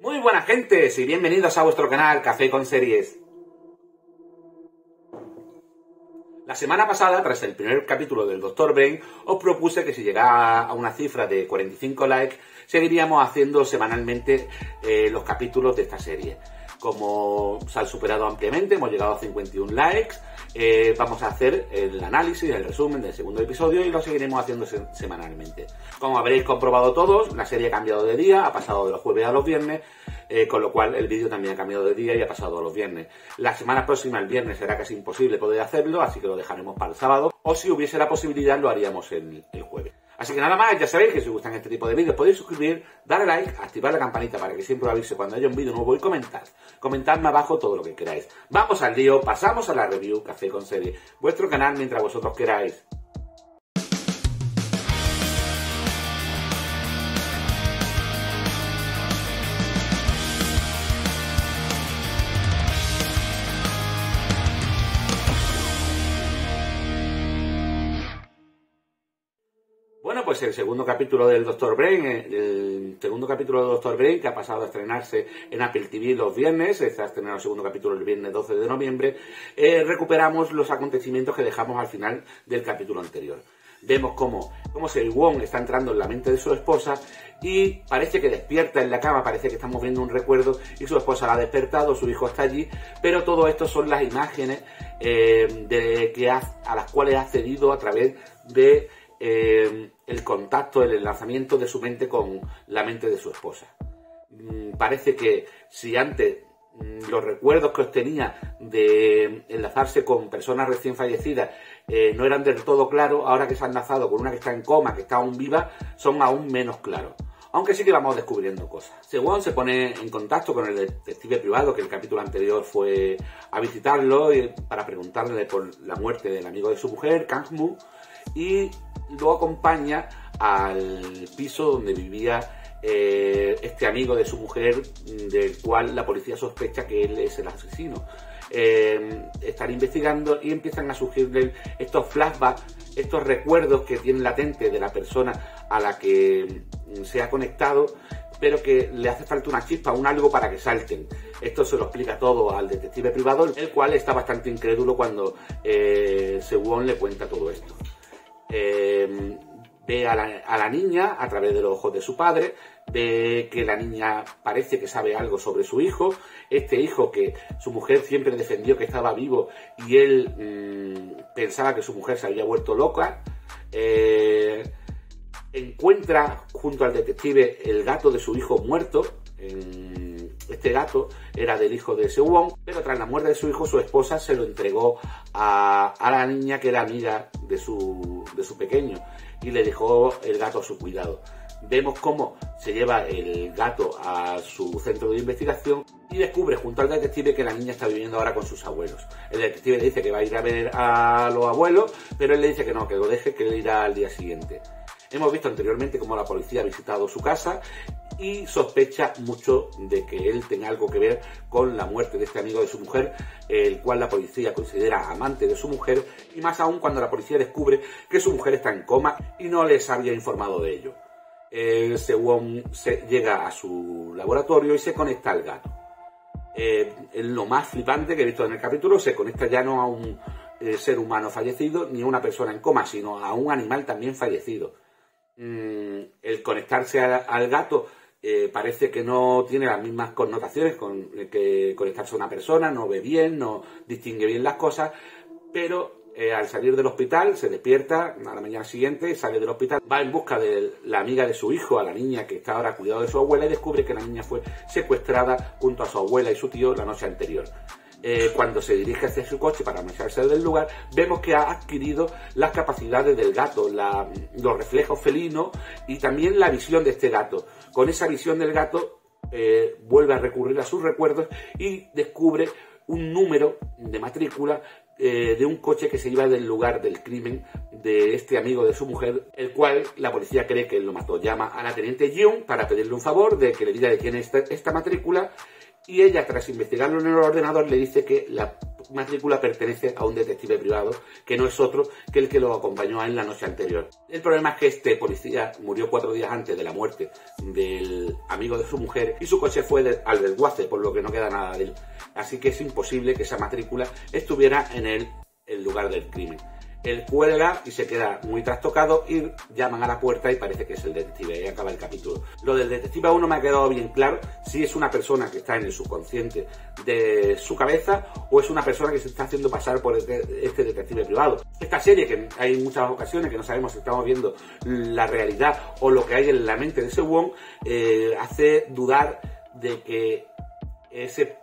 Muy buenas gentes y bienvenidos a vuestro canal Café con Series. La semana pasada, tras el primer capítulo del Dr. Brain, os propuse que si llegaba a una cifra de 45 likes, seguiríamos haciendo semanalmente eh, los capítulos de esta serie. Como se han superado ampliamente, hemos llegado a 51 likes, eh, vamos a hacer el análisis, el resumen del segundo episodio y lo seguiremos haciendo semanalmente. Como habréis comprobado todos, la serie ha cambiado de día, ha pasado de los jueves a los viernes, eh, con lo cual el vídeo también ha cambiado de día y ha pasado a los viernes. La semana próxima, el viernes, será casi imposible poder hacerlo, así que lo dejaremos para el sábado, o si hubiese la posibilidad lo haríamos el jueves. Así que nada más, ya sabéis que si os gustan este tipo de vídeos podéis suscribir, darle like, activar la campanita para que siempre os avise cuando haya un vídeo nuevo y comentar. Comentadme abajo todo lo que queráis. Vamos al lío, pasamos a la review Café con Serie, vuestro canal mientras vosotros queráis. Pues el segundo capítulo del Doctor Brain, eh, el segundo capítulo del Doctor Brain que ha pasado a estrenarse en Apple TV los viernes, se ha estrenado el segundo capítulo el viernes 12 de noviembre, eh, recuperamos los acontecimientos que dejamos al final del capítulo anterior. Vemos cómo, cómo Wong está entrando en la mente de su esposa y parece que despierta en la cama, parece que estamos viendo un recuerdo y su esposa la ha despertado, su hijo está allí, pero todo esto son las imágenes eh, de, que a las cuales ha accedido a través de eh, el contacto, el enlazamiento de su mente con la mente de su esposa. Mm, parece que si antes mm, los recuerdos que obtenía de enlazarse con personas recién fallecidas eh, no eran del todo claros, ahora que se ha enlazado con una que está en coma, que está aún viva, son aún menos claros. Aunque sí que vamos descubriendo cosas. Según se pone en contacto con el detective privado, que el capítulo anterior fue a visitarlo para preguntarle por la muerte del amigo de su mujer, Kang Mu, y lo acompaña al piso donde vivía eh, este amigo de su mujer, del cual la policía sospecha que él es el asesino. Eh, están investigando y empiezan a surgir estos flashbacks, estos recuerdos que tienen latente de la persona a la que mm, se ha conectado, pero que le hace falta una chispa, un algo para que salten. Esto se lo explica todo al detective privado, el cual está bastante incrédulo cuando eh, le cuenta todo esto. Em, ve a la, niña a través de los ojos de su padre, ve que la niña parece que sabe algo sobre su hijo, este hijo que su mujer siempre defendió que estaba vivo y él mm, pensaba que su mujer se había vuelto loca, eh, encuentra junto al detective el gato de su hijo muerto, este gato era del hijo de Sewon, pero tras la muerte de su hijo, su esposa se lo entregó a, la niña que era amiga de su, de su pequeño y le dejó el gato a su cuidado. Vemos cómo se lleva el gato a su centro de investigación y descubre junto al detective que la niña está viviendo ahora con sus abuelos. El detective le dice que va a ir a ver a los abuelos, pero él le dice que no, que lo deje, que él irá al día siguiente. Hemos visto anteriormente cómo la policía ha visitado su casa y sospecha mucho de que él tenga algo que ver con la muerte de este amigo de su mujer, el cual la policía considera amante de su mujer, y más aún cuando la policía descubre que su mujer está en coma y no les había informado de ello. El se llega a su laboratorio y se conecta al gato. Eh, lo más flipante que he visto en el capítulo, se conecta ya no a un eh, ser humano fallecido ni a una persona en coma, sino a un animal también fallecido. Mm, el conectarse al gato eh, parece que no tiene las mismas connotaciones con, eh, que conectarse a una persona, no ve bien, no distingue bien las cosas, pero eh, al salir del hospital se despierta a la mañana siguiente, sale del hospital, va en busca de la amiga de su hijo, a la niña que está ahora cuidado de su abuela y descubre que la niña fue secuestrada junto a su abuela y su tío la noche anterior. Eh, cuando se dirige hacia su coche para marcharse del lugar, vemos que ha adquirido las capacidades del gato, los reflejos felinos y también la visión de este gato. Con esa visión del gato eh, vuelve a recurrir a sus recuerdos y descubre un número de matrícula eh, de un coche que se iba del lugar del crimen de este amigo de su mujer, el cual la policía cree que lo mató. Llama a la teniente Jung para pedirle un favor de que le diga de quién es esta matrícula y ella, tras investigarlo en el ordenador, le dice que la matrícula pertenece a un detective privado que no es otro que el que lo acompañó en la noche anterior. El problema es que este policía murió cuatro días antes de la muerte del amigo de su mujer y su coche fue al desguace, por lo que no queda nada de él. Así que es imposible que esa matrícula estuviera en el, el lugar del crimen. Él cuelga y se queda muy trastocado y llaman a la puerta y parece que es el detective. Y acaba el capítulo. Lo del detective aún no me ha quedado bien claro si es una persona que está en el subconsciente de su cabeza o es una persona que se está haciendo pasar por este, este detective privado. Esta serie, que hay muchas ocasiones que no sabemos si estamos viendo la realidad o lo que hay en la mente de ese Wong, eh, hace dudar de que ese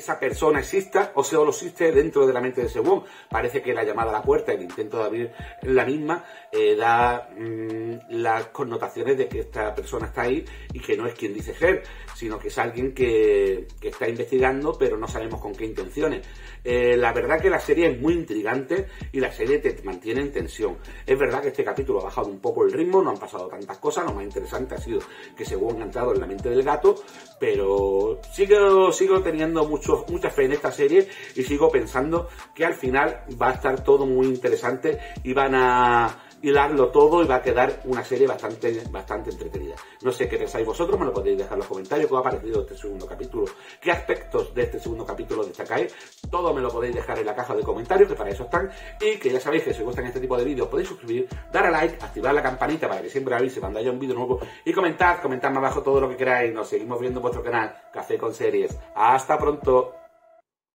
esa persona exista o solo existe dentro de la mente de ese. Parece que la llamada a la puerta, el intento de abrir la misma, eh, da mm, las connotaciones de que esta persona está ahí y que no es quien dice ser, sino que es alguien que, está investigando, pero no sabemos con qué intenciones. Eh, la verdad que la serie es muy intrigante y la serie te mantiene en tensión. Es verdad que este capítulo ha bajado un poco el ritmo, no han pasado tantas cosas, lo más interesante ha sido que Wong ha entrado en la mente del gato, pero sigo, sigo teniendo mucho mucha fe en esta serie y sigo pensando que al final va a estar todo muy interesante y van a hilarlo todo y va a quedar una serie bastante, bastante entretenida. No sé qué pensáis vosotros, me lo podéis dejar en los comentarios, qué ha parecido este segundo capítulo, qué aspectos de este segundo capítulo destacáis, todo me lo podéis dejar en la caja de comentarios, que para eso están, y que ya sabéis que si os gustan este tipo de vídeos podéis suscribir, dar a like, activar la campanita para que siempre avise cuando haya un vídeo nuevo, y comentar más abajo todo lo que queráis, nos seguimos viendo en vuestro canal, Café con Series. Hasta pronto.